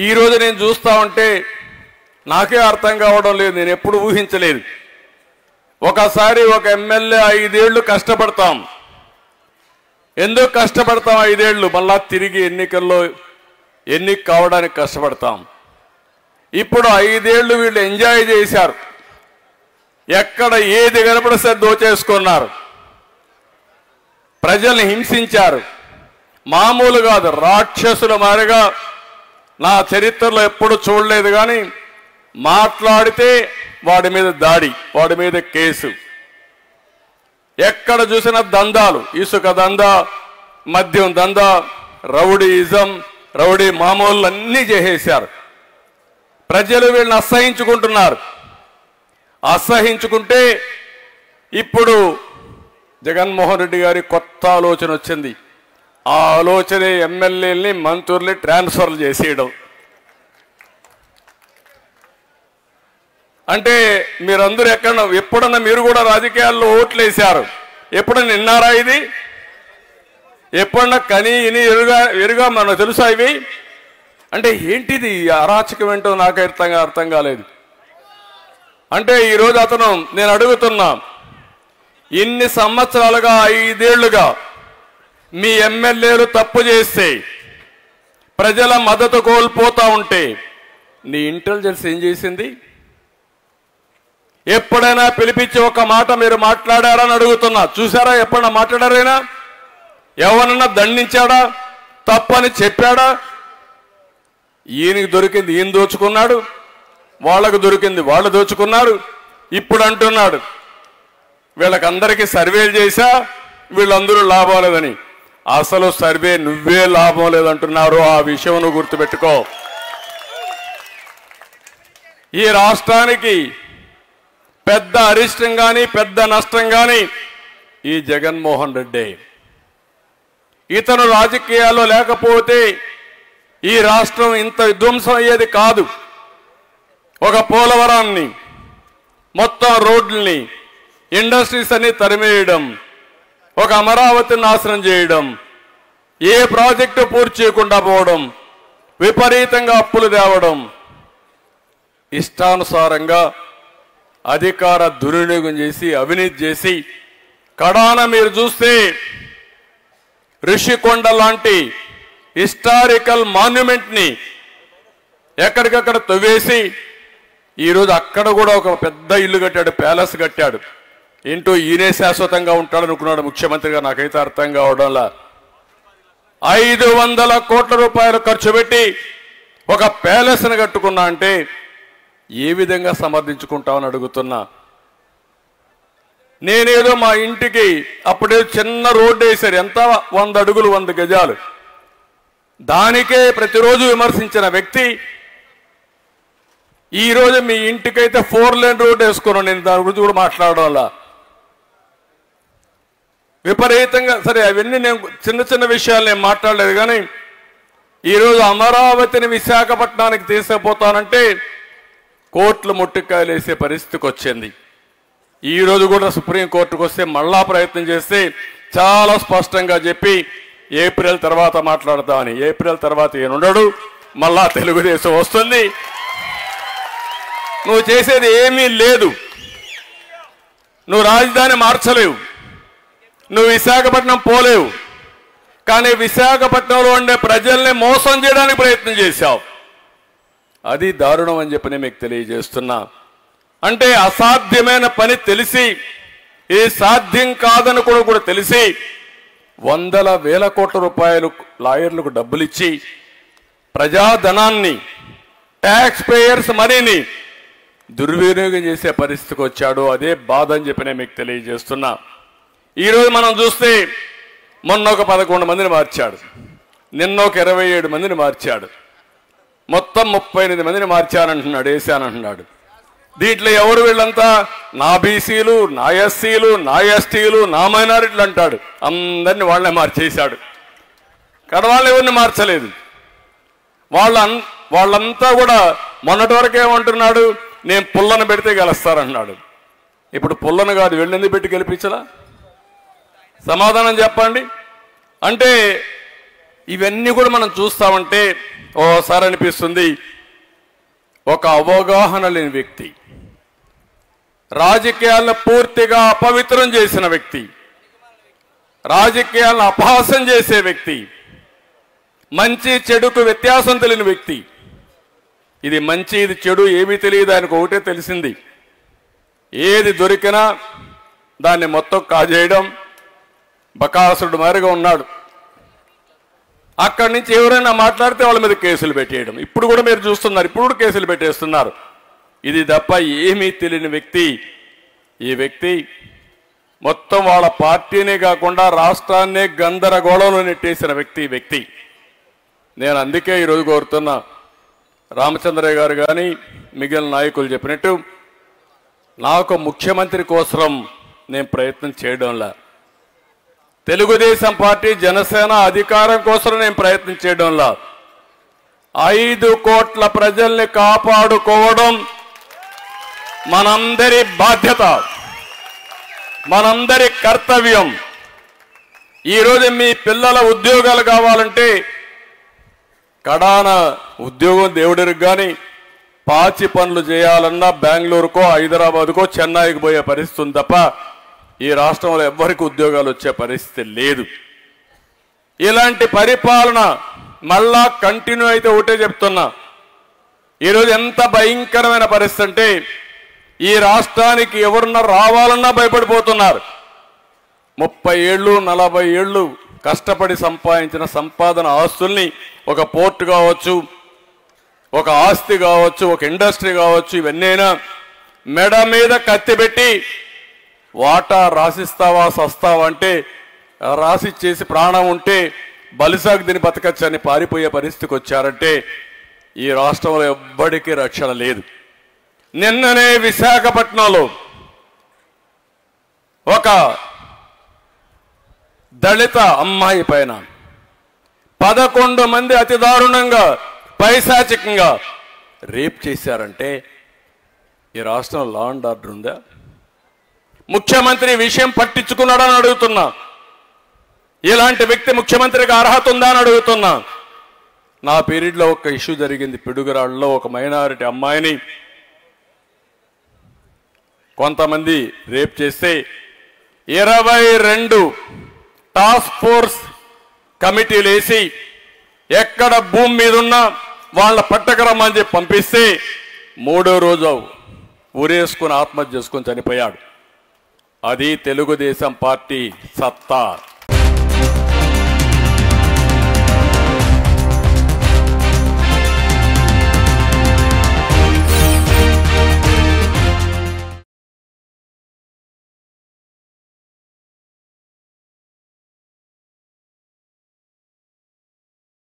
ఈరోజు నేను చూస్తా ఉంటే నాకే అర్థం కావడం లేదు నేను ఎప్పుడు ఊహించలేదు. ఒకసారి ఒక ఎమ్మెల్యే ఐదేళ్ళు కష్టపడతాం. ఎందుకు కష్టపడతాం ఐదేళ్ళు? మళ్ళా తిరిగి ఎన్నికల్లో ఎన్నిక కావడానికి కష్టపడతాం. ఇప్పుడు ఐదేళ్ళు వీళ్ళు ఎంజాయ్ చేశారు. ఎక్కడ ఏది కనపడిస్తే దోచేసుకున్నారు. ప్రజల్ని హింసించారు. మామూలు కాదు రాక్షసుల మారిగా నా చరిత్రలో ఎప్పుడు చూడలేదు కానీ మాట్లాడితే వాడి మీద దాడి వాడి మీద కేసు. ఎక్కడ చూసిన దందాలు ఇసుక దందా మద్యం దందా రౌడీయిజం రౌడీ మామూలు అన్నీ చేసేశారు. ప్రజలు వీళ్ళని అసహించుకుంటున్నారు. అసహించుకుంటే ఇప్పుడు జగన్మోహన్ రెడ్డి గారి కొత్త ఆలోచన వచ్చింది. ఆ ఆలోచనే ఎమ్మెల్యేలని మంత్రుల్ని ట్రాన్స్ఫర్ చేసేయడం. అంటే మీరందరూ ఎక్కడ ఎప్పుడన్నా మీరు కూడా రాజకీయాల్లో ఓట్లు వేశారు ఎప్పుడన్నా విన్నారా ఇది? ఎప్పుడన్నా కని ఇని ఎరుగా ఎరుగా మనకు తెలుసా ఇవి? అంటే ఏంటిది అరాచకం ఏంటో నాకు అర్థం అర్థం కాలేదు. అంటే ఈరోజు అతను నేను అడుగుతున్నా ఇన్ని సంవత్సరాలుగా ఐదేళ్ళుగా మీ ఎమ్మెల్యేలు తప్పు చేస్తే ప్రజల మద్దతు కోల్పోతూ ఉంటే నీ ఇంటెలిజెన్స్ ఏం చేసింది? ఎప్పుడైనా పిలిపించి ఒక మాట మీరు మాట్లాడారని అడుగుతున్నా. చూసారా ఎప్పుడైనా మాట్లాడారైనా? ఎవరన్నా దండించాడా? తప్పని చెప్పాడా? ఈయనకి దొరికింది ఈయన దోచుకున్నాడు వాళ్ళకు దొరికింది వాళ్ళు దోచుకున్నారు ఇప్పుడు అంటున్నాడు. వీళ్ళకందరికీ సర్వేలు చేశా వీళ్ళందరూ లాభాలేదని. అసలు సర్వే నువ్వే లాభం లేదంటున్నారు ఆ విషయం నువ్వు గుర్తుపెట్టుకో. ఈ రాష్ట్రానికి పెద్ద అరిష్టం కానీ పెద్ద నష్టం కానీ ఈ జగన్మోహన్ రెడ్డి. ఇతను రాజకీయాల్లో లేకపోతే ఈ రాష్ట్రం ఇంత విధ్వంసం అయ్యేది కాదు. ఒక పోలవరాన్ని మొత్తం రోడ్లని ఇండస్ట్రీస్ అన్ని తరిమేయడం ఒక అమరావతిని నాశనం చేయడం ఏ ప్రాజెక్టు పూర్తి చేయకుండా పోవడం విపరీతంగా అప్పులు తేవడం ఇష్టానుసారంగా అధికార దుర్వినియోగం చేసి అవినీతి చేసి కడాన మీరు చూస్తే రిషికొండ లాంటి హిస్టారికల్ మాన్యుమెంట్ని ఎక్కడికక్కడ తవ్వేసి ఈరోజు అక్కడ కూడా ఒక పెద్ద ఇల్లు కట్టాడు ప్యాలెస్ కట్టాడు. ఏంటో ఈయనే శాశ్వతంగా ఉంటాడనుకున్నాడు ముఖ్యమంత్రిగా. నాకైతే అర్థం కావడంలా. ఐదు వందల కోట్ల రూపాయలు ఖర్చు పెట్టి ఒక ప్యాలెస్ని కట్టుకున్నా అంటే ఏ విధంగా సమర్థించుకుంటామని అడుగుతున్నా. నేనేదో మా ఇంటికి అప్పుడే చిన్న రోడ్డు వేశారు. ఎంత? వంద అడుగులు వంద గజాలు. దానికే ప్రతిరోజు విమర్శించిన వ్యక్తి ఈరోజు మీ ఇంటికైతే ఫోర్ లేన్ రోడ్ వేసుకున్నాను నేను దాని గురించి కూడా మాట్లాడడం వల్ల విపరీతంగా సరే అవన్నీ నేను చిన్న చిన్న విషయాలు నేను మాట్లాడలేదు కానీ ఈరోజు అమరావతిని విశాఖపట్నానికి తీసుకుపోతానంటే కోట్లు ముట్టుకాయలు వేసే పరిస్థితికి వచ్చింది. ఈరోజు కూడా సుప్రీంకోర్టుకు వస్తే మళ్ళా ప్రయత్నం చేస్తే చాలా స్పష్టంగా చెప్పి ఏప్రిల్ తర్వాత మాట్లాడతామని ఏప్రిల్ తర్వాత ఉండడు మళ్ళా తెలుగుదేశం వస్తుంది. నువ్వు చేసేది ఏమీ లేదు. నువ్వు రాజధాని మార్చలేవు. నువ్వు విశాఖపట్నం పోలేవు. కానీ విశాఖపట్నంలో ఉండే ప్రజల్ని మోసం చేయడానికి ప్రయత్నం చేశావు. అది దారుణం అని చెప్పి నేను మీకు తెలియజేస్తున్నా. అంటే అసాధ్యమైన పని తెలిసి ఏ సాధ్యం కాదని కూడా కూడా తెలిసి వందల వేల కోట్ల రూపాయలు లాయర్లకు డబ్బులు ఇచ్చి ప్రజాధనాన్ని ట్యాక్స్ పేయర్స్ మనీని దుర్వినియోగం చేసే పరిస్థితికి వచ్చాడు. అదే బాధ అని చెప్పి నేను మీకు తెలియజేస్తున్నా. ఈరోజు మనం చూస్తే మొన్న ఒక పదకొండు మందిని మార్చాడు. నిన్న ఒక ఇరవై ఏడు మందిని మార్చాడు. మొత్తం ముప్పై ఎనిమిది మందిని మార్చానంటున్నాడు వేసానంటున్నాడు. దీంట్లో ఎవరు వీళ్ళంతా? నా బీసీలు నా ఎస్సీలు నా ఎస్టీలు నా మైనారిటీలు అంటాడు. అందరిని వాళ్ళే మార్చేశాడు. కడవాళ్ళు ఎవరిని మార్చలేదు? వాళ్ళ వాళ్ళంతా కూడా మొన్నటి వరకు ఏమంటున్నాడు? నేను పుల్లను పెడితే గెలుస్తారన్నాడు ఇప్పుడు పుల్లను కాదు వెళ్ళింది పెట్టి గెలిపించలా? సమాధానం చెప్పండి. అంటే ఇవన్నీ కూడా మనం చూస్తామంటే ఓసారి అనిపిస్తుంది ఒక అవగాహన లేని వ్యక్తి రాజకీయాలను పూర్తిగా అపవిత్రం చేసిన వ్యక్తి రాజకీయాలను అపహాసం చేసే వ్యక్తి మంచి చెడుకు వ్యత్యాసం తెలియని వ్యక్తి. ఇది మంచి ఇది చెడు ఏమీ తెలియదు ఆయనకు ఒకటే తెలిసింది. ఏది దొరికినా దాన్ని మొత్తం కాజేయడం బకాసురుడు మారిగా ఉన్నాడు. అక్కడి నుంచి ఎవరైనా మాట్లాడితే వాళ్ళ మీద కేసులు పెట్టేయడం. ఇప్పుడు కూడా మీరు చూస్తున్నారు ఇప్పుడు కూడా కేసులు పెట్టేస్తున్నారు. ఇది తప్ప ఏమీ తెలియని వ్యక్తి ఈ వ్యక్తి మొత్తం వాళ్ళ పార్టీనే కాకుండా రాష్ట్రాన్నే గందరగోళంలో నెట్టేసిన వ్యక్తి వ్యక్తి. నేను అందుకే ఈరోజు కోరుతున్నా రామచంద్రయ్య గారు కానీ మిగిలిన నాయకులు చెప్పినట్టు నాకు ముఖ్యమంత్రి కోసం నేను ప్రయత్నం చేయడంలా. తెలుగుదేశం పార్టీ జనసేన అధికారం కోసం నేను ప్రయత్నం చేయడంలా. ఐదు కోట్ల ప్రజల్ని కాపాడుకోవడం మనందరి బాధ్యత మనందరి కర్తవ్యం. ఈరోజు మీ పిల్లల ఉద్యోగాలు కావాలంటే కడాన ఉద్యోగం దేవుడికి కానీ పాచి పనులు చేయాలన్నా బెంగళూరుకో హైదరాబాద్కో చెన్నైకి పోయే పరిస్థితి ఉంది తప్ప ఈ రాష్ట్రంలో ఎవ్వరికి ఉద్యోగాలు వచ్చే పరిస్థితి లేదు. ఇలాంటి పరిపాలన మళ్ళా కంటిన్యూ అయితే ఒకటే చెప్తున్నా. ఈరోజు ఎంత భయంకరమైన పరిస్థితి అంటే ఈ రాష్ట్రానికి ఎవరున్నా రావాలన్నా భయపడిపోతున్నారు. ముప్పై ఏళ్ళు నలభై ఏళ్ళు కష్టపడి సంపాదించిన సంపాదన ఆస్తుల్ని ఒక పోర్ట్ కావచ్చు ఒక ఆస్తి కావచ్చు ఒక ఇండస్ట్రీ కావచ్చు ఇవన్నైనా మెడ మీద కత్తి పెట్టి వాటా రాసిస్తావా సస్తావా అంటే రాసిచ్చేసి ప్రాణం ఉంటే బలిసాగు దీని బతకచ్చని పారిపోయే పరిస్థితికి వచ్చారంటే ఈ రాష్ట్రంలో ఎవ్వడికి రక్షణ లేదు. నిన్ననే విశాఖపట్నంలో ఒక దళిత అమ్మాయి పైన పదకొండు మంది అతి దారుణంగా పైశాచికంగా రేప్ చేశారంటే ఈ రాష్ట్రంలో లా అండ్ ఆర్డర్ ఉందా? ముఖ్యమంత్రి విషయం పట్టించుకున్నాడని అడుగుతున్నా. ఇలాంటి వ్యక్తి ముఖ్యమంత్రికి అర్హత ఉందా అని అడుగుతున్నా. నా పీరియడ్లో ఒక ఇష్యూ జరిగింది. పిడుగురాళ్ళలో ఒక మైనారిటీ అమ్మాయిని కొంతమంది రేప్ చేస్తే ఇరవై రెండు టాస్క్ ఫోర్స్ కమిటీలు వేసి ఎక్కడ భూమి మీద ఉన్నా వాళ్ళ పట్టకరమ్మని చెప్పి పంపిస్తే మూడో రోజు ఊరేసుకుని ఆత్మహత్య చేసుకొని చనిపోయాడు. అది తెలుగుదేశం పార్టీ సత్తా.